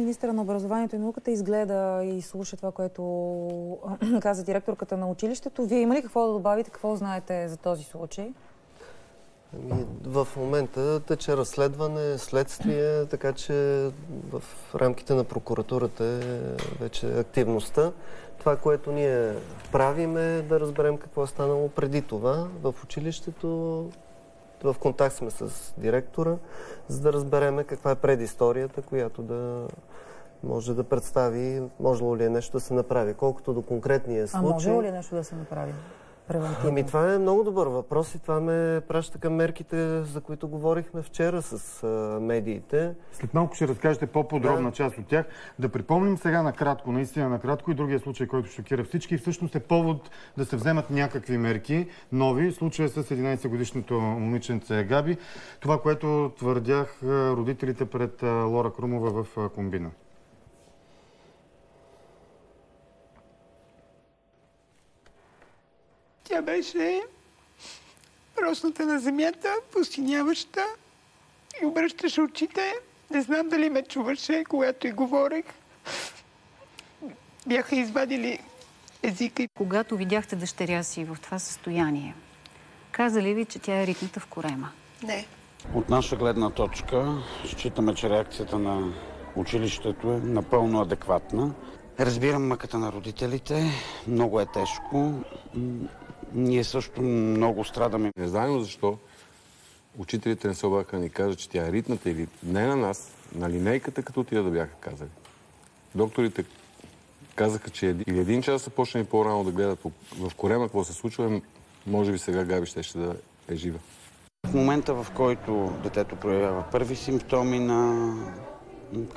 Министъра на образованието и науката изгледа и слуша това, което каза директорката на училището. Вие има ли какво да добавите? Какво знаете за този случай? Ами, в момента тече разследване, следствие, така че в рамките на прокуратурата е вече активността. Това, което ние правим е да разберем какво е станало преди това в училището. В контакт сме с директора, за да разбереме каква е предисторията, която да може да представи, може ли е нещо да се направи. Колкото до конкретния случай... А може ли е нещо да се направи? Превентивно? Ами това е много добър въпрос и това ме праща към мерките, за които говорихме вчера с а, медиите. След малко ще разкажете по-подробна да. част от тях. Да припомним сега накратко, наистина накратко и другия случай, който шокира всички, всъщност е повод да се вземат някакви мерки, нови. Случая с 11-годишното момиченце Габи. Това, което твърдях родителите пред Лора Крумова в комбина. Тя беше росната на земята, пустиняваща и обръщаше очите. Не знам дали ме чуваше, когато и говорех. Бяха извадили езика. Когато видяхте дъщеря си в това състояние, каза ли ви, че тя е ритната в корема? Не. От наша гледна точка считаме, че реакцията на училището е напълно адекватна. Разбирам мъката на родителите. Много е тежко. Ние също много страдаме. Не знаем защо учителите не се обаха ни кажат, че тя е ритната или не на нас, на линейката, като тия да бяха казали. Докторите казаха, че или един час са почнали по-рано да гледат в корема какво се случва, може би сега Габи ще, ще да е жива. В момента, в който детето проявява първи симптоми на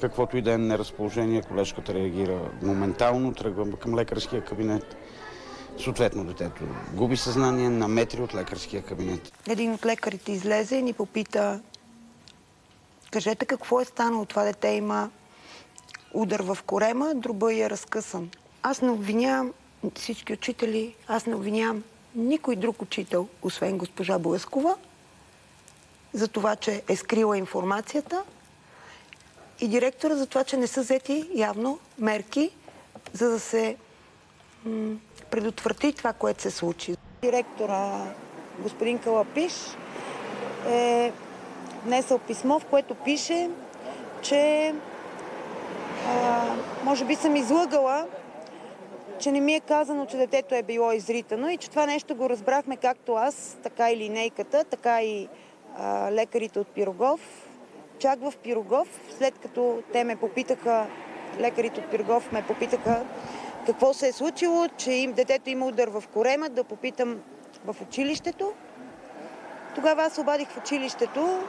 каквото и да е неразположение, колежката реагира моментално, тръгва към лекарския кабинет. Съответно, детето губи съзнание на метри от лекарския кабинет. Един от лекарите излезе и ни попита кажете какво е станало. Това дете има удар в корема, дроба е разкъсан. Аз не обвинявам всички учители, аз не обвинявам никой друг учител, освен госпожа Блъскова, за това, че е скрила информацията и директора за това, че не са взети явно мерки, за да се предотврати това, което се случи. Директора господин Калапиш е внесъл писмо, в което пише, че а, може би съм излъгала, че не ми е казано, че детето е било изритано и че това нещо го разбрахме както аз, така и линейката, така и а, лекарите от Пирогов. Чак в Пирогов, след като те ме попитаха, лекарите от Пирогов ме попитаха какво се е случило, че им, детето има удар в корема, да попитам в училището. Тогава аз обадих в училището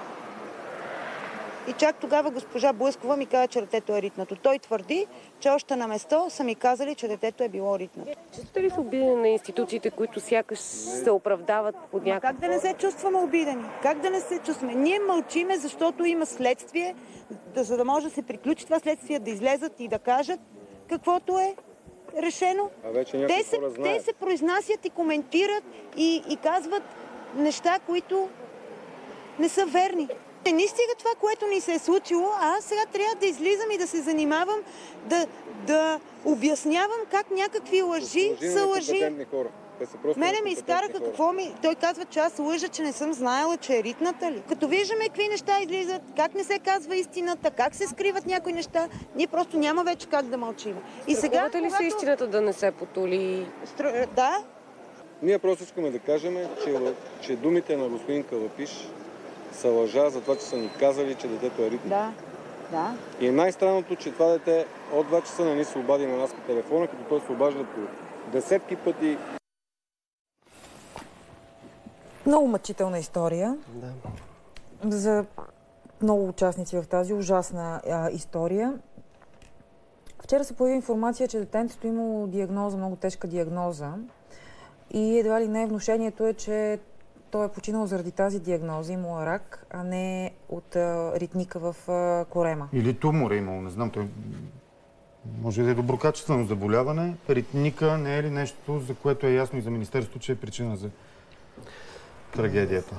и чак тогава госпожа Блъскова ми каза, че детето е ритнато. Той твърди, че още на место са ми казали, че детето е било ритнато. Чувствате ли се обидени на институциите, които сякаш се оправдават под някакво... Как да не се чувстваме обидени? Как да не се чувстваме? Ние мълчиме, защото има следствие, за да може да се приключи това следствие, да излезат и да кажат каквото е решено. А вече те, се, те се произнасят и коментират и, и казват неща, които не са верни. Не ни стига това, което ни се е случило, а аз сега трябва да излизам и да се занимавам, да, да обяснявам как някакви лъжи са лъжи. Хора. Те са просто Мене ме изкараха какво ми... Той казва, че аз лъжа, че не съм знаела, че е ритната ли. Като виждаме какви неща излизат, как не се казва истината, как се скриват някои неща, ние просто няма вече как да мълчим. И сега, ли когато... се истината да не се потоли? Стру... Да. Ние просто искаме да кажем, че, че думите на господин Калапиш са лъжа за това, че са ни казали, че детето е ритно. Да. Да. И е най-странното, че това дете от 2 часа не ни се обади на нас по телефона, като той се обажда по десетки пъти Много мъчителна история. Да. За много участници в тази ужасна а, история. Вчера се появи информация, че детенцето имало диагноза, много тежка диагноза. И едва ли не внушението е, че той е починал заради тази диагноза, имал рак, а не от а, ритника в а, корема. Или тумор е имал, не знам. Той може да е доброкачествено заболяване. Ритника не е ли нещо, за което е ясно и за Министерството, че е причина за трагедията?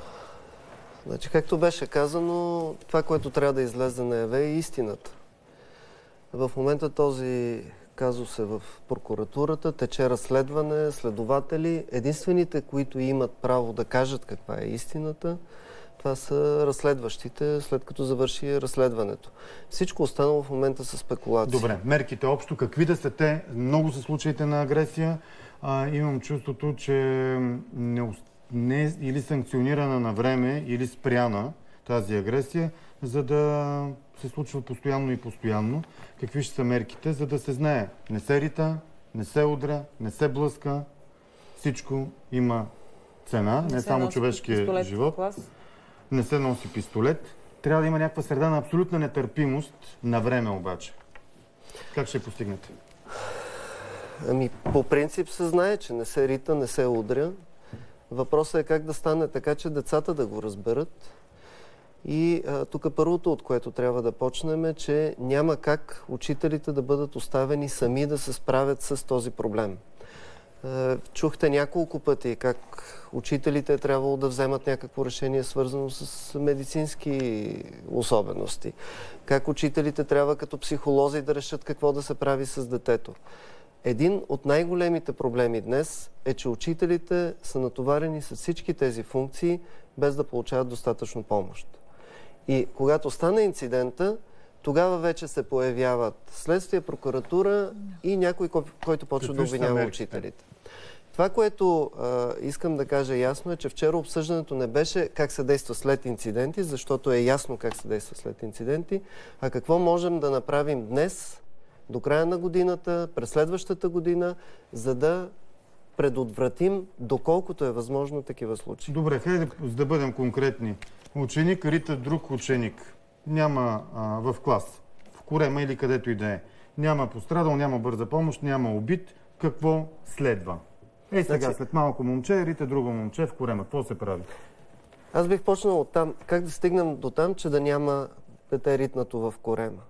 Значи, както беше казано, това, което трябва да излезе на Еве е истината. В момента този казус е в прокуратурата, тече разследване, следователи. Единствените, които имат право да кажат каква е истината, това са разследващите, след като завърши разследването. Всичко останало в момента са спекулации. Добре, мерките общо, какви да са те? Много са случаите на агресия. А, имам чувството, че не, не е или санкционирана на време, или спряна тази агресия, за да се случва постоянно и постоянно. Какви ще са мерките, за да се знае? Не се рита, не се удря, не се блъска. Всичко има цена, не, не само човешкия живот. Не се носи пистолет. Трябва да има някаква среда на абсолютна нетърпимост на време обаче. Как ще постигнете? Ами, по принцип се знае, че не се рита, не се удря. Въпросът е как да стане така, че децата да го разберат. И тук първото, от което трябва да почнем е, че няма как учителите да бъдат оставени сами да се справят с този проблем. Чухте няколко пъти как учителите е трябвало да вземат някакво решение свързано с медицински особености. Как учителите трябва като психолози да решат какво да се прави с детето. Един от най-големите проблеми днес е, че учителите са натоварени с всички тези функции, без да получават достатъчно помощ. И когато стане инцидента, тогава вече се появяват следствие, прокуратура и някой, който почва да обвинява учителите. Това, което а, искам да кажа ясно е, че вчера обсъждането не беше как се действа след инциденти, защото е ясно как се действа след инциденти, а какво можем да направим днес, до края на годината, през следващата година, за да предотвратим, доколкото е възможно, такива случаи. Добре, хайде да бъдем конкретни. Ученик рита друг ученик. Няма а, в клас, в корема или където и да е. Няма пострадал, няма бърза помощ, няма убит. Какво следва? Ей сега, значи... след малко момче, рита друго момче в корема. Какво се прави? Аз бих почнал от там. Как да стигнем до там, че да няма дете ритнато в корема?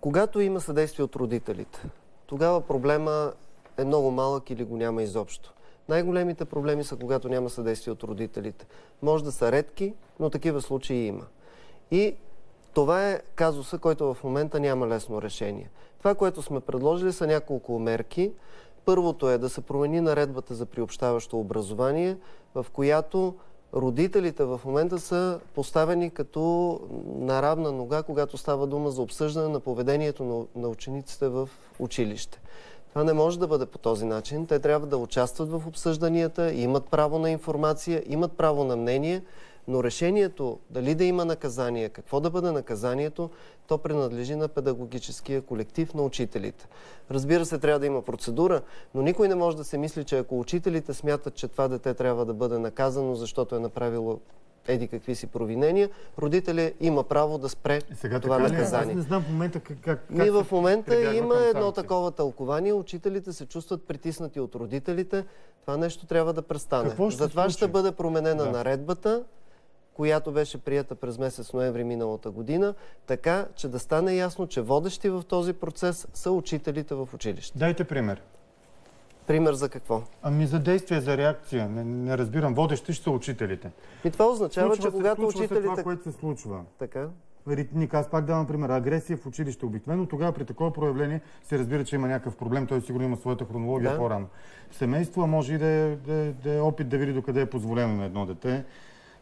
Когато има съдействие от родителите, тогава проблема е много малък или го няма изобщо. Най-големите проблеми са когато няма съдействие от родителите. Може да са редки, но такива случаи има. И това е казуса, който в момента няма лесно решение. Това, което сме предложили са няколко мерки. Първото е да се промени наредбата за приобщаващо образование, в която родителите в момента са поставени като на равна нога, когато става дума за обсъждане на поведението на учениците в училище. Това не може да бъде по този начин. Те трябва да участват в обсъжданията, имат право на информация, имат право на мнение, но решението дали да има наказание, какво да бъде наказанието, то принадлежи на педагогическия колектив на учителите. Разбира се, трябва да има процедура, но никой не може да се мисли, че ако учителите смятат, че това дете трябва да бъде наказано, защото е направило еди какви си провинения, родителя има право да спре Сега, това така наказание. Аз не знам в момента как, как, Ми в момента има едно такова тълкование. Учителите се чувстват притиснати от родителите. Това нещо трябва да престане. Затова ще бъде променена да. наредбата, която беше прията през месец ноември миналата година, така, че да стане ясно, че водещи в този процес са учителите в училище. Дайте пример. Пример за какво? Ами за действие, за реакция. Не, не разбирам. Водещи ще са учителите. И това означава, случва че когато случва учителите... Се това, което се случва. Така. Ритник, аз пак давам пример. Агресия в училище обикновено. Тогава при такова проявление се разбира, че има някакъв проблем. Той сигурно има своята хронология да. по-рано. Семейство, може и да е, да, е, да е опит да види докъде е позволено на едно дете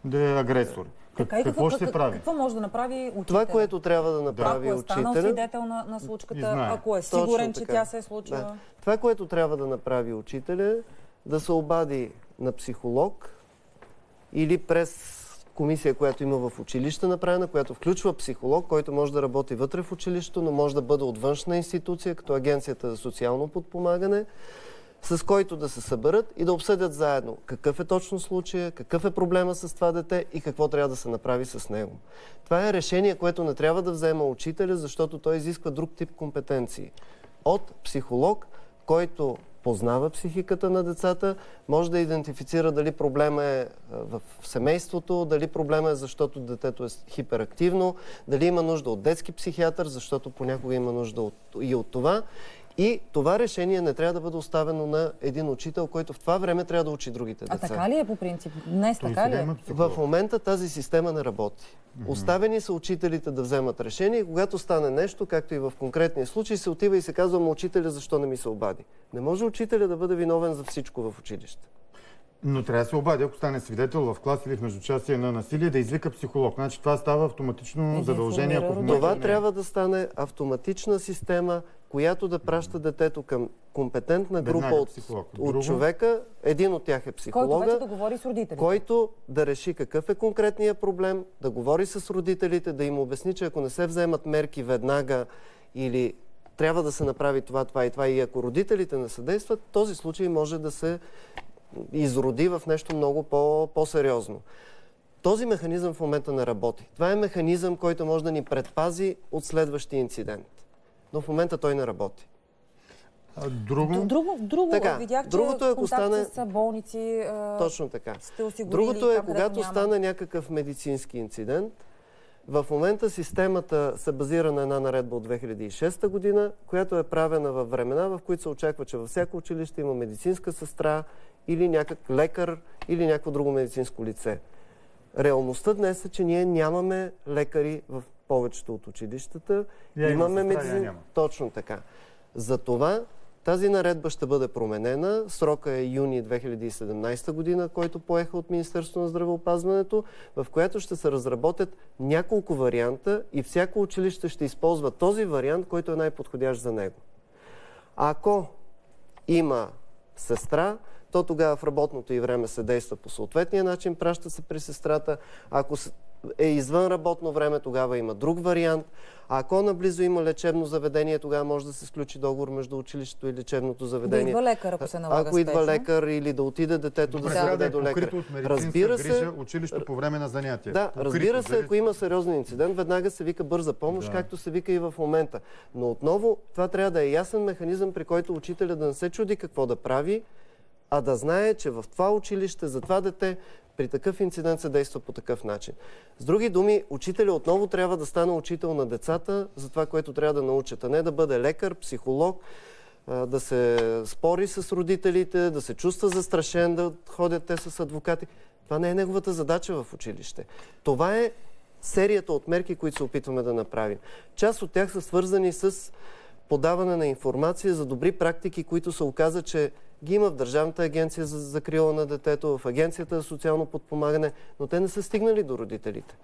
да е агресор. Така, какво, какво ще как, прави? Какво може да направи учителя? Това, което трябва да направи учителя... Ако е станал свидетел на, на случката, ако е сигурен, че тя се е случила... Да. Това, което трябва да направи учителя, да се обади на психолог или през комисия, която има в училище направена, която включва психолог, който може да работи вътре в училището, но може да бъде от външна институция, като Агенцията за социално подпомагане, с който да се съберат и да обсъдят заедно какъв е точно случая, какъв е проблема с това дете и какво трябва да се направи с него. Това е решение, което не трябва да взема учителя, защото той изисква друг тип компетенции. От психолог, който познава психиката на децата, може да идентифицира дали проблема е в семейството, дали проблема е защото детето е хиперактивно, дали има нужда от детски психиатър, защото понякога има нужда от, и от това И това решение не трябва да бъде оставено на един учител, който в това време трябва да учи другите А деца. така ли е по принцип? Днес Той така ли е? В момента тази система не работи. Оставени са учителите да вземат решение и когато стане нещо, както и в конкретния случай, се отива и се казва, "Ма учителя защо не ми се обади. Не може учителя да бъде виновен за всичко в училище. Но трябва да се обади, ако стане свидетел в клас или в междучастие на насилие, да извика психолог. Значи това става автоматично задължение. Ако Това не трябва да стане автоматична система, която да праща детето към компетентна група Веднага от, психолог. от Друго? човека. Един от тях е Който психолога. вече да говори с родителите. който да реши какъв е конкретният проблем, да говори с родителите, да им обясни, че ако не се вземат мерки веднага или трябва да се направи това, това и това, и ако родителите не съдействат, този случай може да се изроди в нещо много по- по-сериозно. Този механизъм в момента не работи. Това е механизъм, който може да ни предпази от следващия инцидент. Но в момента той не работи. А, Друго? Друго, друго Така, видях, че другото е, ако контакт стане- с болници а, Точно така. сте осигурили Другото е, когато няма. стане някакъв медицински инцидент, в момента системата се базира на една наредба от 2006 година, която е правена във времена, в които се очаква, че във всяко училище има медицинска сестра или някак лекар или някакво друго медицинско лице. Реалността днес е, че ние нямаме лекари в повечето от училищата. Я има имаме няма. Точно така. Затова тази наредба ще бъде променена. Срока е юни 2017 година, който поеха от Министерството на здравеопазването, в която ще се разработят няколко варианта и всяко училище ще използва този вариант, който е най-подходящ за него. Ако има сестра, то тогава в работното и време се действа по съответния начин, праща се при сестрата. Ако е извън работно време, тогава има друг вариант. А ако наблизо има лечебно заведение, тогава може да се сключи договор между училището и лечебното Да заведение. идва лекар, ако се налага Ако идва спешно. лекар или да отиде детето да, Добре, се трябва да даде е до лекар. от Разбира грижа се, училището по време на занятия. да, Покрито, разбира се, ако има сериозен инцидент, веднага се вика бърза помощ, Да. както се вика и в момента. Но отново, това трябва да е ясен механизъм, при който учителя да не се чуди какво да прави, а да знае, че в това училище, за това дете, при такъв инцидент се действа по такъв начин. С други думи, учителя отново трябва да стане учител на децата за това, което трябва да научат, а не да бъде лекар, психолог, да се спори с родителите, да се чувства застрашен, да ходят те с адвокати. Това не е неговата задача в училище. Това е серията от мерки, които се опитваме да направим. Част от тях са свързани с подаване на информация за добри практики, които се оказа, че ги има в Държавната агенция за закрила на детето, в Агенцията за социално подпомагане, но те не са стигнали до родителите.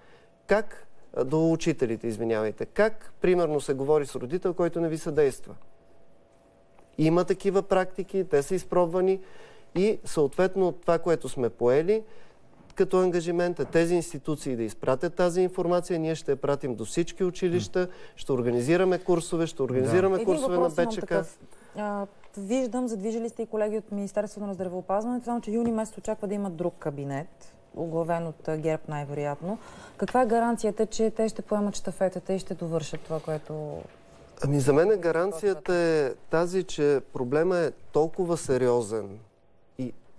Как до учителите, извинявайте. Как, примерно, се говори с родител, който не ви съдейства? Има такива практики, те са изпробвани и съответно това, което сме поели, като ангажимент е тези институции да изпратят тази информация. Ние ще я пратим до всички училища, ще организираме курсове, ще организираме Един курсове на БЧК. виждам, задвижили сте и колеги от Министерството на здравеопазването, само че юни месец очаква да имат друг кабинет, оглавен от ГЕРБ най-вероятно. Каква е гаранцията, че те ще поемат щафетата и ще довършат това, което... Ами за мен гаранцията е тази, че проблема е толкова сериозен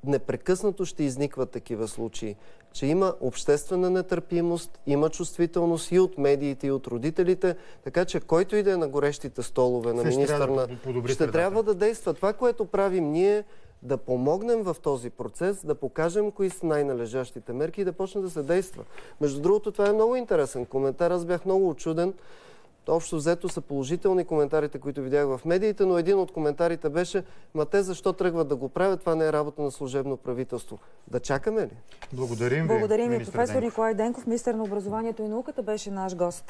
непрекъснато ще изникват такива случаи, че има обществена нетърпимост, има чувствителност и от медиите, и от родителите, така че който и да е на горещите столове на министър на... ще трябва да действа. Това, което правим ние, да помогнем в този процес, да покажем кои са най-належащите мерки и да почне да се действа. Между другото, това е много интересен коментар. Аз бях много очуден. Общо взето са положителни коментарите, които видях в медиите, но един от коментарите беше, ма те защо тръгват да го правят, това не е работа на служебно правителство. Да чакаме ли? Благодарим ви, Благодарим ви. Професор Денков. Николай Денков, министър на образованието и науката, беше наш гост.